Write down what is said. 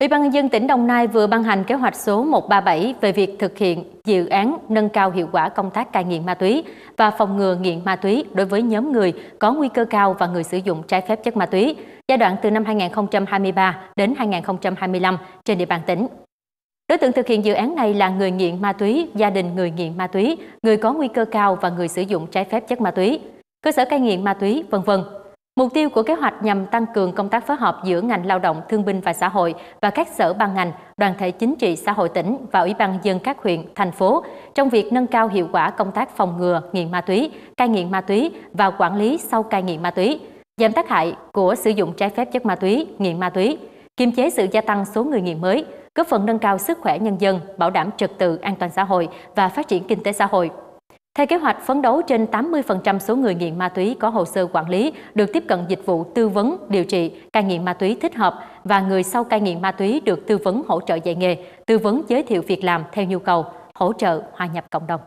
Ủy ban nhân dân tỉnh Đồng Nai vừa ban hành kế hoạch số 137 về việc thực hiện dự án nâng cao hiệu quả công tác cai nghiện ma túy và phòng ngừa nghiện ma túy đối với nhóm người có nguy cơ cao và người sử dụng trái phép chất ma túy giai đoạn từ năm 2023 đến 2025 trên địa bàn tỉnh. Đối tượng thực hiện dự án này là người nghiện ma túy, gia đình người nghiện ma túy, người có nguy cơ cao và người sử dụng trái phép chất ma túy, cơ sở cai nghiện ma túy, vân vân. Mục tiêu của kế hoạch nhằm tăng cường công tác phối hợp giữa ngành lao động, thương binh và xã hội và các sở ban ngành, đoàn thể chính trị xã hội tỉnh và Ủy ban dân các huyện, thành phố trong việc nâng cao hiệu quả công tác phòng ngừa nghiện ma túy, cai nghiện ma túy và quản lý sau cai nghiện ma túy, giảm tác hại của sử dụng trái phép chất ma túy, nghiện ma túy, kiềm chế sự gia tăng số người nghiện mới, góp phần nâng cao sức khỏe nhân dân, bảo đảm trật tự an toàn xã hội và phát triển kinh tế xã hội. Theo kế hoạch, phấn đấu trên 80% số người nghiện ma túy có hồ sơ quản lý được tiếp cận dịch vụ tư vấn, điều trị, cai nghiện ma túy thích hợp và người sau cai nghiện ma túy được tư vấn hỗ trợ dạy nghề, tư vấn giới thiệu việc làm theo nhu cầu, hỗ trợ hòa nhập cộng đồng.